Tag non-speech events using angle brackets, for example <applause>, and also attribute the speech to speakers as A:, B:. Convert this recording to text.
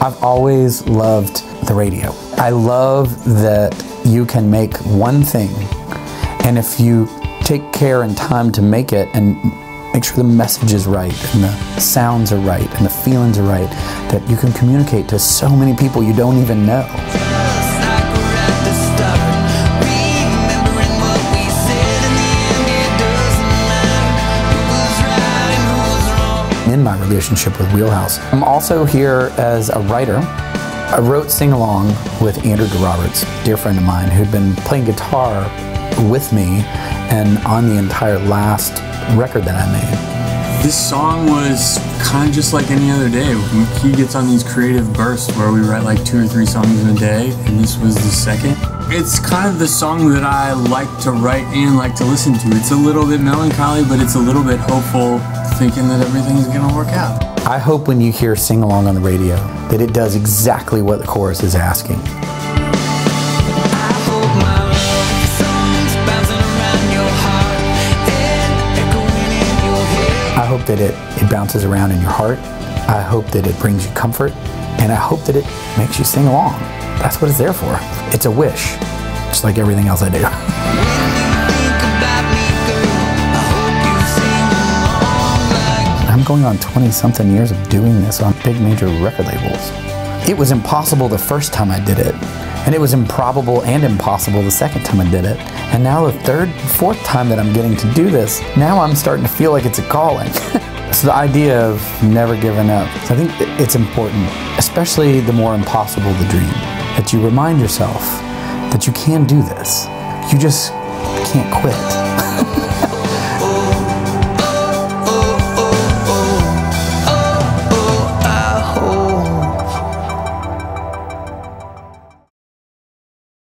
A: I've always loved the radio. I love that you can make one thing, and if you take care and time to make it and make sure the message is right and the sounds are right and the feelings are right, that you can communicate to so many people you don't even know. In my relationship with Wheelhouse. I'm also here as a writer. I wrote Sing Along with Andrew DeRoberts, dear friend of mine, who'd been playing guitar with me and on the entire last record that I made.
B: This song was kind of just like any other day. He gets on these creative bursts where we write like two or three songs in a day, and this was the second. It's kind of the song that I like to write and like to listen to. It's a little bit melancholy, but it's a little bit hopeful thinking that everything's gonna work out.
A: I hope when you hear Sing Along on the radio that it does exactly what the chorus is asking. I hope that it, it bounces around in your heart. I hope that it brings you comfort. And I hope that it makes you sing along. That's what it's there for. It's a wish, just like everything else I do. I'm going on 20 something years of doing this on big major record labels. It was impossible the first time I did it, and it was improbable and impossible the second time I did it. And now the third, fourth time that I'm getting to do this, now I'm starting to feel like it's a calling. <laughs> so the idea of never giving up, I think it's important, especially the more impossible the dream, that you remind yourself that you can do this. You just can't quit. <laughs>